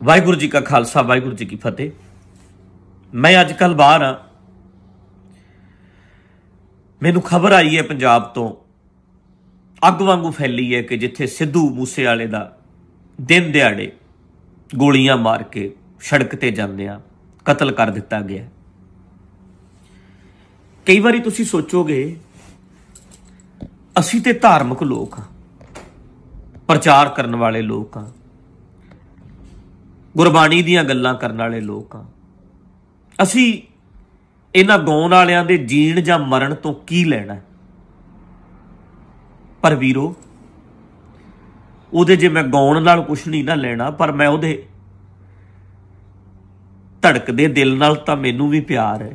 ਵਾਹਿਗੁਰੂ ਜੀ ਕਾ ਖਾਲਸਾ, ਵਾਹਿਗੁਰੂ ਜੀ ਕੀ ਫਤਿਹ। ਮੈਂ ਅੱਜ ਕੱਲ ਬਾਹਰ ਆ ਮੈਨੂੰ ਖਬਰ ਆਈ ਹੈ ਪੰਜਾਬ ਤੋਂ। ਅੱਗ ਵਾਂਗੂ ਫੈਲੀ ਹੈ ਕਿ ਜਿੱਥੇ ਸਿੱਧੂ ਮੂਸੇ ਵਾਲੇ ਦਾ ਦਿਨ ਦਿਹਾੜੇ ਗੋਲੀਆਂ ਮਾਰ ਕੇ ਸੜਕ ਤੇ ਜਾਂਦੇ ਆ ਕਤਲ ਕਰ ਦਿੱਤਾ ਗਿਆ ਕਈ ਵਾਰੀ ਤੁਸੀਂ ਸੋਚੋਗੇ, ਅਸੀਂ ਤੇ ਧਾਰਮਿਕ ਲੋਕ ਆ ਪ੍ਰਚਾਰ ਕਰਨ ਵਾਲੇ ਲੋਕ ਆ ਗੁਰਬਾਣੀ ਦੀਆਂ ਗੱਲਾਂ ਕਰਨ ਵਾਲੇ ਲੋਕ ਆ। ਅਸੀਂ ਇਹਨਾਂ ਗਾਉਣ ਵਾਲਿਆਂ ਦੇ ਜੀਣ ਜਾਂ ਮਰਨ ਤੋਂ ਕੀ ਲੈਣਾ ਪਰ ਵੀਰੋ, ਉਹਦੇ ਜੇ ਮੈਂ ਗਾਉਣ ਨਾਲ ਕੁਝ ਨਹੀਂ ਨਾ ਲੈਣਾ, ਪਰ ਮੈਂ ਉਹਦੇ ਧੜਕਦੇ ਦਿਲ ਨਾਲ ਤਾਂ ਮੈਨੂੰ ਵੀ ਪਿਆਰ ਹੈ।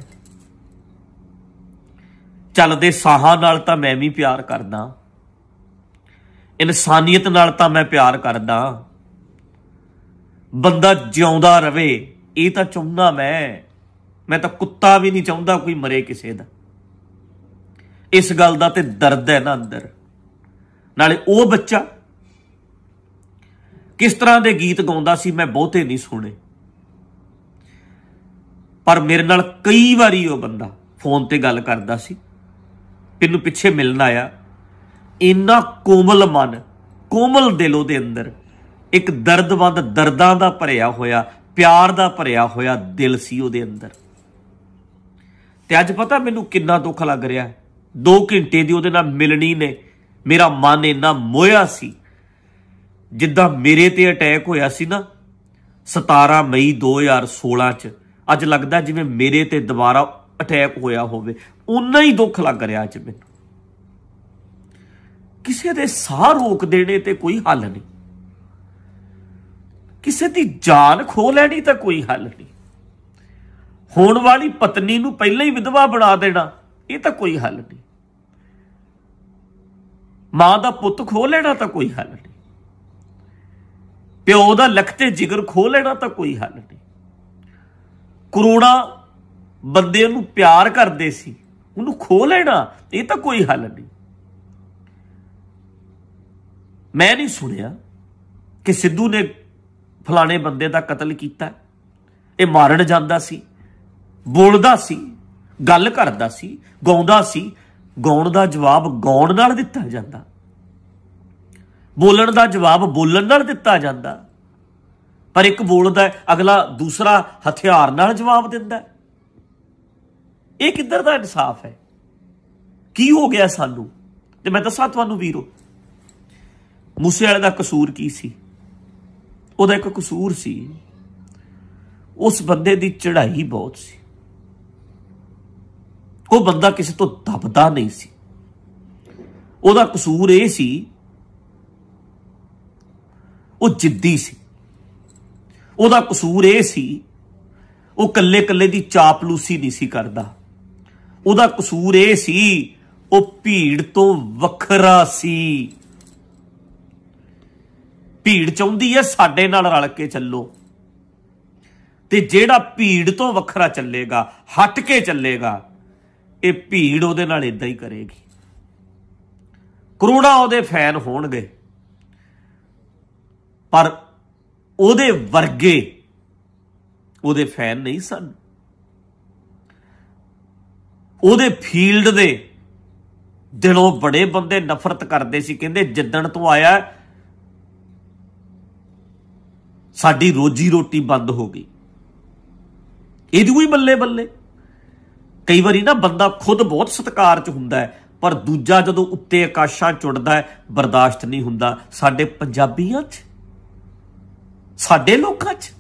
ਚੱਲਦੇ ਸਾਹਾਂ ਨਾਲ ਤਾਂ ਮੈਂ ਵੀ ਪਿਆਰ ਕਰਦਾ। ਇਨਸਾਨੀਅਤ ਨਾਲ ਤਾਂ ਮੈਂ ਪਿਆਰ ਕਰਦਾ। ਬੰਦਾ ਜਿਉਂਦਾ ਰਵੇ, ਇਹ ਤਾਂ ਚਾਹੁੰਦਾ ਮੈਂ। ਮੈਂ ਤਾਂ ਕੁੱਤਾ ਵੀ ਨਹੀਂ ਚਾਹੁੰਦਾ ਕੋਈ ਮਰੇ ਕਿਸੇ ਦਾ। ਇਸ ਗੱਲ ਦਾ ਤੇ ਦਰਦ ਹੈ ਨਾ ਅੰਦਰ। ਨਾਲੇ ਉਹ ਬੱਚਾ ਕਿਸ ਤਰ੍ਹਾਂ ਦੇ ਗੀਤ ਗਾਉਂਦਾ ਸੀ ਮੈਂ ਬਹੁਤੇ ਨਹੀਂ ਸੁਣੇ। ਪਰ ਮੇਰੇ ਨਾਲ ਕਈ ਵਾਰੀ ਉਹ ਬੰਦਾ ਫੋਨ ਤੇ ਗੱਲ ਕਰਦਾ ਸੀ। ਤੈਨੂੰ ਪਿੱਛੇ ਮਿਲਣ ਆਇਆ। ਇੰਨਾ ਕੋਮਲ ਮਨ, ਕੋਮਲ ਦਿਲ ਉਹਦੇ ਅੰਦਰ। ਇੱਕ ਦਰਦਵੰਦ ਦਰਦਾਂ ਦਾ ਭਰਿਆ ਹੋਇਆ, ਪਿਆਰ ਦਾ ਭਰਿਆ ਹੋਇਆ ਦਿਲ ਸੀ ਉਹਦੇ ਅੰਦਰ। ਤੇ ਅੱਜ ਪਤਾ ਮੈਨੂੰ ਕਿੰਨਾ ਦੁੱਖ ਲੱਗ ਰਿਹਾ ਹੈ। 2 ਘੰਟੇ ਦੀ ਉਹਦੇ ਨਾਲ ਮਿਲਣੀ ਨੇ, ਮੇਰਾ ਮਨ ਇੰਨਾ ਮੋਇਆ ਸੀ। ਜਿੱਦਾਂ ਮੇਰੇ ਤੇ ਅਟੈਕ ਹੋਇਆ ਸੀ ਨਾ 17 ਮਈ 2016 ਚ, ਅੱਜ ਲੱਗਦਾ ਜਿਵੇਂ ਮੇਰੇ ਤੇ ਦੁਬਾਰਾ ਅਟੈਕ ਹੋਇਆ ਹੋਵੇ। ਉਨਾ ਹੀ ਦੁੱਖ ਲੱਗ ਰਿਹਾ ਅੱਜ ਮੈਨੂੰ। ਕਿਸੇ ਦੇ ਸਾਹ ਰੋਕ ਦੇਣੇ ਤੇ ਕੋਈ ਹੱਲ ਨਹੀਂ। ਕਿਸੇ ਦੀ ਜਾਨ ਖੋ ਲੈਣੀ ਤਾਂ ਕੋਈ ਹੱਲ ਨਹੀਂ। ਹੋਣ ਵਾਲੀ ਪਤਨੀ ਨੂੰ ਪਹਿਲਾਂ ਹੀ ਵਿਧਵਾ ਬਣਾ ਦੇਣਾ, ਇਹ ਤਾਂ ਕੋਈ ਹੱਲ ਨਹੀਂ। ਮਾਂ ਦਾ ਪੁੱਤ ਖੋ ਲੈਣਾ ਤਾਂ ਕੋਈ ਹੱਲ ਨਹੀਂ। ਪਿਓ ਦਾ ਲਖਤੇ ਜਿਗਰ ਖੋ ਲੈਣਾ ਤਾਂ ਕੋਈ ਹੱਲ ਨਹੀਂ। ਕਰੋੜਾ ਬੰਦੇ ਨੂੰ ਪਿਆਰ ਕਰਦੇ ਸੀ, ਉਹਨੂੰ ਖੋ ਲੈਣਾ, ਇਹ ਤਾਂ ਕੋਈ ਹੱਲ ਨਹੀਂ। ਮੈਂ ਨਹੀਂ ਸੁਣਿਆ ਕਿ ਸਿੱਧੂ ਨੇ ਫਲਾਣੇ ਬੰਦੇ ਦਾ ਕਤਲ ਕੀਤਾ। ਇਹ ਮਾਰਨ ਜਾਂਦਾ ਸੀ, ਬੋਲਦਾ ਸੀ, ਗੱਲ ਕਰਦਾ ਸੀ, ਗਾਉਂਦਾ ਸੀ। ਗਾਉਣ ਦਾ ਜਵਾਬ ਗਾਉਣ ਨਾਲ ਦਿੱਤਾ ਜਾਂਦਾ। ਬੋਲਣ ਦਾ ਜਵਾਬ ਬੋਲਣ ਨਾਲ ਦਿੱਤਾ ਜਾਂਦਾ। ਪਰ ਇੱਕ ਬੋਲਦਾ ਅਗਲਾ ਦੂਸਰਾ ਹਥਿਆਰ ਨਾਲ ਜਵਾਬ ਦਿੰਦਾ ਇਹ ਕਿੱਧਰ ਦਾ ਇਨਸਾਫ ਹੈ? ਕੀ ਹੋ ਗਿਆ ਸਾਨੂੰ? ਤੇ ਮੈਂ ਦੱਸਾਂ ਤੁਹਾਨੂੰ ਵੀਰੋ, ਮੂਸੇ ਵਾਲੇ ਦਾ ਕਸੂਰ ਕੀ ਸੀ? ਉਹਦਾ ਇੱਕ ਕਸੂਰ ਸੀ। ਉਸ ਬੰਦੇ ਦੀ ਚੜ੍ਹਾਈ ਬਹੁਤ ਸੀ। ਉਹ ਬੰਦਾ ਕਿਸੇ ਤੋਂ ਦਬਦਾ ਨਹੀਂ ਸੀ। ਉਹਦਾ ਕਸੂਰ ਇਹ ਸੀ, ਉਹ ਜਿੱਦੀ ਸੀ। ਉਹਦਾ ਕਸੂਰ ਇਹ ਸੀ, ਉਹ ਕੱਲੇ ਕੱਲੇ ਦੀ ਚਾਪਲੂਸੀ ਨਹੀਂ ਸੀ ਕਰਦਾ। ਉਹਦਾ ਕਸੂਰ ਇਹ ਸੀ, ਉਹ ਭੀੜ ਤੋਂ ਵੱਖਰਾ ਸੀ। ਭੀੜ ਚਾਹੁੰਦੀ ਹੈ, ਸਾਡੇ ਨਾਲ ਰਲ ਕੇ ਚੱਲੋ। ਤੇ ਜਿਹੜਾ ਭੀੜ ਤੋਂ ਵੱਖਰਾ ਚੱਲੇਗਾ, ਹਟ ਕੇ ਚੱਲੇਗਾ, ਇਹ ਭੀੜ ਉਹਦੇ ਨਾਲ ਇਦਾਂ ਹੀ ਕਰੇਗੀ। ਕਰੋੜਾਂ ਉਹਦੇ ਫੈਨ ਹੋਣਗੇ, ਪਰ ਉਹਦੇ ਵਰਗੇ ਉਹਦੇ ਫੈਨ ਨਹੀਂ ਸਨ। ਉਹਦੇ ਫੀਲਡ ਦੇ ਦਿਲੋਂ ਬੜੇ ਬੰਦੇ ਨਫ਼ਰਤ ਕਰਦੇ ਸੀ, ਕਹਿੰਦੇ, ਜਿੱਦਣ ਤੋਂ ਆਇਆ ਸਾਡੀ ਰੋਜੀ ਰੋਟੀ ਬੰਦ ਹੋ ਗਈ। ਇਹਦੀ ਵੀ ਬੱਲੇ ਬੱਲੇ। ਕਈ ਵਾਰੀ ਨਾ ਬੰਦਾ ਖੁਦ ਬਹੁਤ ਸਤਕਾਰ ਚ ਹੁੰਦਾ ਹੈ, ਪਰ ਦੂਜਾ ਜਦੋਂ ਉੱਤੇ ਆਕਾਸ਼ਾਂ ਚੁੜਦਾ ਹੈ, ਬਰਦਾਸ਼ਤ ਨਹੀਂ ਹੁੰਦਾ। ਸਾਡੇ ਪੰਜਾਬੀਆਂ 'ਚ, ਸਾਡੇ ਲੋਕਾਂ 'ਚ,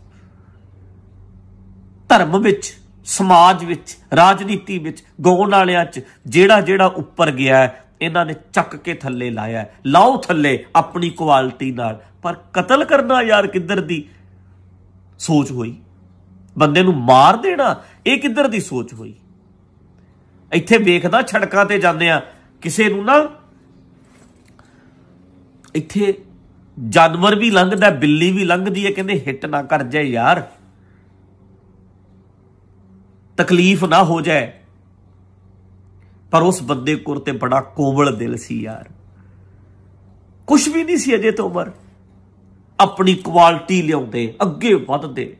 ਧਰਮ ਵਿੱਚ, ਸਮਾਜ ਵਿੱਚ, ਰਾਜਨੀਤੀ ਵਿੱਚ, ਗਾਉਣ ਵਾਲਿਆਂ 'ਚ, ਜਿਹੜਾ ਜਿਹੜਾ ਉੱਪਰ ਗਿਆ ਇਹਨਾਂ ਨੇ ਚੱਕ ਕੇ ਥੱਲੇ ਲਾਇਆ ਲਾਓ ਥੱਲੇ ਆਪਣੀ ਕੁਆਲਿਟੀ ਨਾਲ। ਪਰ ਕਤਲ ਕਰਨਾ ਯਾਰ ਕਿੱਧਰ ਦੀ ਸੋਚ ਹੋਈ? ਬੰਦੇ ਨੂੰ ਮਾਰ ਦੇਣਾ, ਇਹ ਕਿੱਧਰ ਦੀ ਸੋਚ ਹੋਈ? ਇੱਥੇ ਵੇਖਦਾ ਛੜਕਾਂ ਤੇ ਜਾਂਦੇ ਆ, ਕਿਸੇ ਨੂੰ ਨਾ ਇੱਥੇ ਜਾਨਵਰ ਵੀ ਲੰਘਦਾ, ਬਿੱਲੀ ਵੀ ਲੰਘਦੀ ਹੈ, ਕਹਿੰਦੇ ਹਿੱਟ ਨਾ ਕਰ ਜਾਏ ਯਾਰ। ਤਕਲੀਫ ਨਾ ਹੋ ਜਾਏ। ਪਰ ਉਸ ਬੰਦੇ ਕੋਲ ਤੇ ਬੜਾ ਕੋਮਲ ਦਿਲ ਸੀ ਯਾਰ। ਕੁਝ ਵੀ ਨਹੀਂ ਸੀ ਅਜੇ ਤੋਂ ਉਮਰ। ਆਪਣੀ ਕੁਆਲਿਟੀ ਲਿਆਉਂਦੇ, ਅੱਗੇ ਵੱਧਦੇ।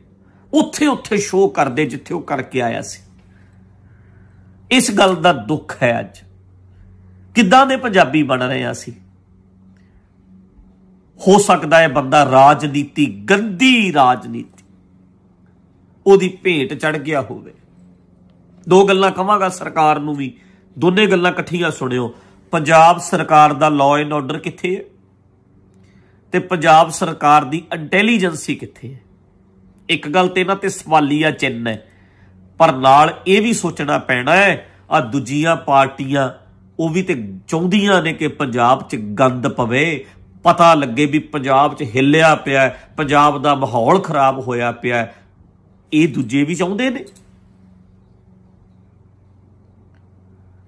ਉੱਥੇ ਉੱਥੇ ਸ਼ੋਅ ਕਰਦੇ ਜਿੱਥੇ ਉਹ ਕਰਕੇ ਆਇਆ ਸੀ। ਇਸ ਗੱਲ ਦਾ ਦੁੱਖ ਹੈ ਅੱਜ। ਕਿੱਦਾਂ ਦੇ ਪੰਜਾਬੀ ਬਣ ਰਹੇ ਆ ਸੀ ਹੋ ਸਕਦਾ ਹੈ ਬੰਦਾ ਰਾਜਨੀਤੀ, ਗੰਦੀ ਰਾਜਨੀਤੀ, ਉਹਦੀ ਭੇਟ ਚੜ ਗਿਆ ਹੋਵੇ। ਦੋ ਗੱਲਾਂ ਕਹਾਂਗਾ ਸਰਕਾਰ ਨੂੰ ਵੀ। ਦੋਨੇ ਗੱਲਾਂ ਇਕੱਠੀਆਂ ਸੁਣਿਓ। ਪੰਜਾਬ ਸਰਕਾਰ ਦਾ ਲਾਅ ਐਂਡ ਆਰਡਰ ਕਿੱਥੇ ਹੈ? ਤੇ ਪੰਜਾਬ ਸਰਕਾਰ ਦੀ ਇੰਟੈਲੀਜੈਂਸੀ ਕਿੱਥੇ ਹੈ? ਇੱਕ ਗੱਲ ਤੇ ਇਹਨਾਂ ਤੇ ਸਵਾਲੀਆ ਚਿੰਨ ਹੈ, ਪਰ ਨਾਲ ਇਹ ਵੀ ਸੋਚਣਾ ਪੈਣਾ ਹੈ ਆ ਦੂਜੀਆਂ ਪਾਰਟੀਆਂ ਉਹ ਵੀ ਤੇ ਚਾਹੁੰਦੀਆਂ ਨੇ ਕਿ ਪੰਜਾਬ 'ਚ ਗੰਦ ਪਵੇ। ਪਤਾ ਲੱਗੇ ਵੀ ਪੰਜਾਬ 'ਚ ਹਿੱਲਿਆ ਪਿਆ ਪੰਜਾਬ ਦਾ ਮਾਹੌਲ ਖਰਾਬ ਹੋਇਆ ਪਿਆ ਇਹ ਦੂਜੇ ਵੀ ਚਾਹੁੰਦੇ ਨੇ।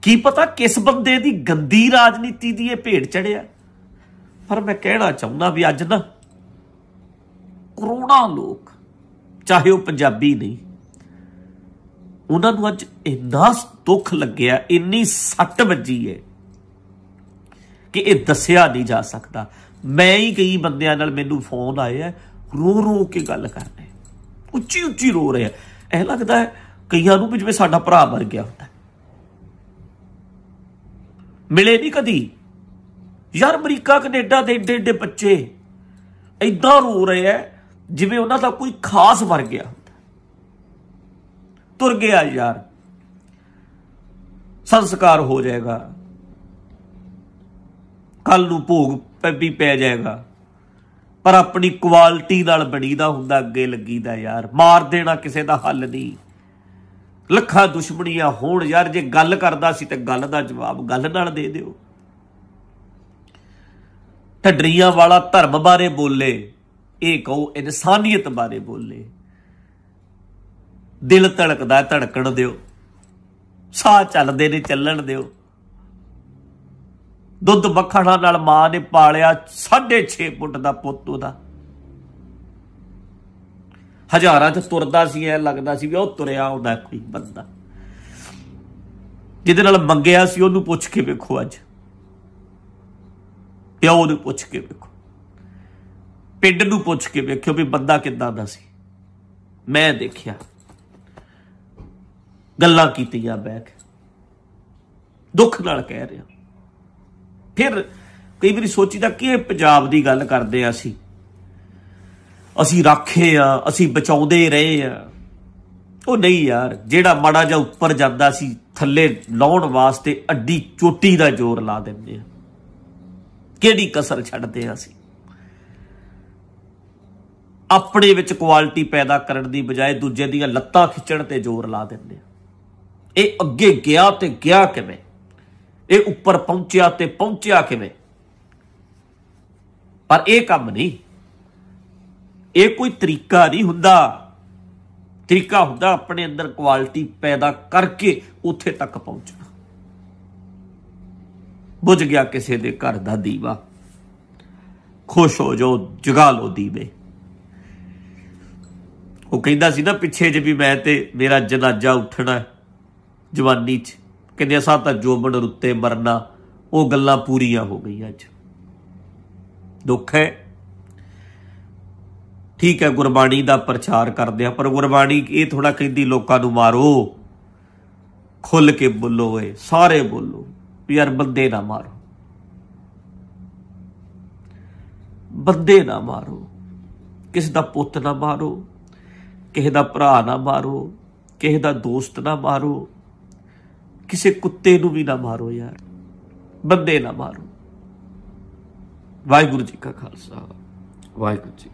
ਕੀ ਪਤਾ ਕਿਸ ਬੰਦੇ ਦੀ ਗੰਦੀ ਰਾਜਨੀਤੀ ਦੀ ਇਹ ਭੇਡ ਚੜਿਆ? ਪਰ ਮੈਂ ਕਹਿਣਾ ਚਾਹੁੰਦਾ ਵੀ ਅੱਜ ਨਾ ਕਰੋੜਾਂ ਲੋਕ, ਚਾਹੇ ਉਹ ਪੰਜਾਬੀ ਨਹੀਂ, ਉਹਨਾਂ ਨੂੰ ਅੱਜ ਇੰਨਾ ਦੁੱਖ ਲੱਗਿਆ, ਇੰਨੀ ਸੱਟ ਵੱਜੀ ਹੈ ਕਿ ਇਹ ਦੱਸਿਆ ਨਹੀਂ ਜਾ ਸਕਦਾ। ਮੈਂ ਹੀ ਕਈ ਬੰਦਿਆਂ ਨਾਲ ਮੈਨੂੰ ਫੋਨ ਆਏ ਆ, ਰੋ ਰੋ ਕੇ ਗੱਲ ਕਰ ਰਹੇ ਉੱਚੀ ਉੱਚੀ ਰੋ ਰਹੇ ਆ। ਇਹ ਲੱਗਦਾ ਹੈ ਕਈਆਂ ਨੂੰ ਵੀ ਜਿਵੇਂ ਸਾਡਾ ਭਰਾ ਮਰ ਗਿਆ ਹੁੰਦਾ ਮਿਲੇ ਨਹੀਂ ਕਦੀ। ਯਾਰ ਅਮਰੀਕਾ, ਕੈਨੇਡਾ ਦੇ ਏਡੇ ਏਡੇ ਬੱਚੇ ਐਦਾਂ ਰੋ ਰਹੇ ਆ ਜਿਵੇਂ ਉਹਨਾਂ ਦਾ ਕੋਈ ਖਾਸ ਮਰ ਗਿਆ ਹੁੰਦਾ। ਤੁਰ ਗਿਆ ਯਾਰ। ਸੰਸਕਾਰ ਹੋ ਜਾਏਗਾ। ਕੱਲ ਨੂੰ ਭੋਗ ਵੀ ਪੈ ਜਾਏਗਾ। ਪਰ ਆਪਣੀ ਕੁਆਲਿਟੀ ਨਾਲ ਬਣੀਦਾ ਹੁੰਦਾ, ਅੱਗੇ ਲੱਗੀਦਾ ਯਾਰ। ਮਾਰ ਦੇਣਾ ਕਿਸੇ ਦਾ ਹੱਲ ਨਹੀਂ। ਲੱਖਾਂ ਦੁਸ਼ਮਣੀਆਂ ਹੋਣ ਯਾਰ, ਜੇ ਗੱਲ ਕਰਦਾ ਸੀ ਤੇ ਗੱਲ ਦਾ ਜਵਾਬ ਗੱਲ ਨਾਲ ਦੇ ਦਿਓ। ਢੱਡਰੀਆਂ ਵਾਲਾ ਧਰਮ ਬਾਰੇ ਬੋਲੇ, ਇਹ ਕਹੋ ਇਨਸਾਨੀਅਤ ਬਾਰੇ ਬੋਲੇ। ਦਿਲ ਧੜਕਦਾ ਧੜਕਣ ਦਿਓ, ਸਾਹ ਚੱਲਦੇ ਨੇ ਚੱਲਣ ਦਿਓ। ਦੁੱਧ ਮੱਖਣਾ ਨਾਲ ਮਾਂ ਨੇ ਪਾਲਿਆ 6.5 ਫੁੱਟ ਦਾ ਪੁੱਤ ਉਹਦਾ। ਹਜ਼ਾਰਾਂ ਚ ਤੁਰਦਾ ਸੀ, ਐ ਲੱਗਦਾ ਸੀ ਵੀ ਉਹ ਤੁਰਿਆ ਹੁੰਦਾ ਕੋਈ ਬੰਦਾ। ਜਿਹਦੇ ਨਾਲ ਮੰਗਿਆ ਸੀ, ਉਹਨੂੰ ਪੁੱਛ ਕੇ ਵੇਖੋ ਅੱਜ। ਪਿਓ ਨੂੰ ਪੁੱਛ ਕੇ ਵੇਖੋ। ਪਿੰਡ ਨੂੰ ਪੁੱਛ ਕੇ ਵੇਖਿਓ ਵੀ ਬੰਦਾ ਕਿੱਦਾਂ ਦਾ ਸੀ। ਮੈਂ ਦੇਖਿਆ, ਗੱਲਾਂ ਕੀਤੀਆਂ ਬੈਕ ਦੁੱਖ ਨਾਲ ਕਹਿ ਰਿਹਾ। ਫਿਰ ਕਈ ਵਾਰੀ ਸੋਚੀਦਾ ਕਿ ਇਹ ਪੰਜਾਬ ਦੀ ਗੱਲ ਕਰਦੇ ਆ ਅਸੀਂ? ਅਸੀਂ ਰੱਖੇ ਆ, ਅਸੀਂ ਬਚਾਉਂਦੇ ਰਹੇ ਆ। ਉਹ ਨਹੀਂ ਯਾਰ, ਜਿਹੜਾ ਮਾੜਾ ਜਿਹਾ ਉੱਪਰ ਜਾਂਦਾ ਸੀ, ਥੱਲੇ ਲਾਉਣ ਵਾਸਤੇ ਅੱਡੀ ਚੋਟੀ ਦਾ ਜ਼ੋਰ ਲਾ ਦਿੰਦੇ ਆ। ਕਿਹੜੀ ਕਸਰ ਛੱਡਦੇ ਆ ਅਸੀਂ? ਆਪਣੇ ਵਿੱਚ ਕੁਆਲਿਟੀ ਪੈਦਾ ਕਰਨ ਦੀ ਬਜਾਏ ਦੂਜੇ ਦੀਆਂ ਲੱਤਾਂ ਖਿੱਚਣ ਤੇ ਜ਼ੋਰ ਲਾ ਦਿੰਦੇ ਆ ਇਹ ਅੱਗੇ ਗਿਆ ਤੇ ਗਿਆ ਕਿਵੇਂ? ਇਹ ਉੱਪਰ ਪਹੁੰਚਿਆ ਤੇ ਪਹੁੰਚਿਆ ਕਿਵੇਂ? ਪਰ ਇਹ ਕੰਮ ਨਹੀਂ। ਇਹ ਕੋਈ ਤਰੀਕਾ ਨਹੀਂ ਹੁੰਦਾ। ਤਰੀਕਾ ਹੁੰਦਾ ਆਪਣੇ ਅੰਦਰ ਕੁਆਲਿਟੀ ਪੈਦਾ ਕਰਕੇ ਉੱਥੇ ਤੱਕ ਪਹੁੰਚਣਾ। ਬੁਝ ਗਿਆ ਕਿਸੇ ਦੇ ਘਰ ਦਾ ਦੀਵਾ। ਖੁਸ਼ ਹੋ ਜਾਓ, ਜਗਾ ਲੋ ਦੀਵੇ। ਉਹ ਕਹਿੰਦਾ ਸੀ ਨਾ, ਪਿੱਛੇ ਜੇ ਵੀ ਮੈਂ ਤੇ ਮੇਰਾ ਜਨਾਜ਼ਾ ਉੱਠਣਾ ਜਵਾਨੀ 'ਚ। ਕਹਿੰਦੇ, ਅਸਾਂ ਤਾਂ ਜੋਬਨ ਰੁੱਤੇ ਮਰਨਾ, ਉਹ ਗੱਲਾਂ ਪੂਰੀਆਂ ਹੋ ਗਈਆਂ ਅੱਜ। ਦੁੱਖ ਹੈ। ਠੀਕ ਹੈ, ਗੁਰਬਾਣੀ ਦਾ ਪ੍ਰਚਾਰ ਕਰਦੇ ਆ ਪਰ ਗੁਰਬਾਣੀ ਇਹ ਥੋੜਾ ਕਹਿੰਦੀ, ਲੋਕਾਂ ਨੂੰ ਮਾਰੋ। ਖੁੱਲ ਕੇ ਬੋਲੋ ਏ ਸਾਰੇ ਬੋਲੋ। ਵੀ ਯਾਰ ਬੰਦੇ ਨਾ ਮਾਰੋ। ਬੰਦੇ ਨਾ ਮਾਰੋ। ਕਿਸੇ ਦਾ ਪੁੱਤ ਨਾ ਮਾਰੋ। ਕਿਸੇ ਦਾ ਭਰਾ ਨਾ ਮਾਰੋ। ਕਿਸੇ ਦਾ ਦੋਸਤ ਨਾ ਮਾਰੋ। ਕਿਸੇ ਕੁੱਤੇ ਨੂੰ ਵੀ ਨਾ ਮਾਰੋ ਯਾਰ। ਬੰਦੇ ਨਾ ਮਾਰੋ। ਵਾਹਿਗੁਰੂ ਜੀ ਕਾ ਖਾਲਸਾ। ਵਾਹਿਗੁਰੂ ਜੀ